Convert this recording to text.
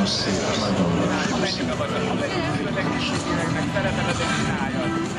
nagyon szép, nagyon szép.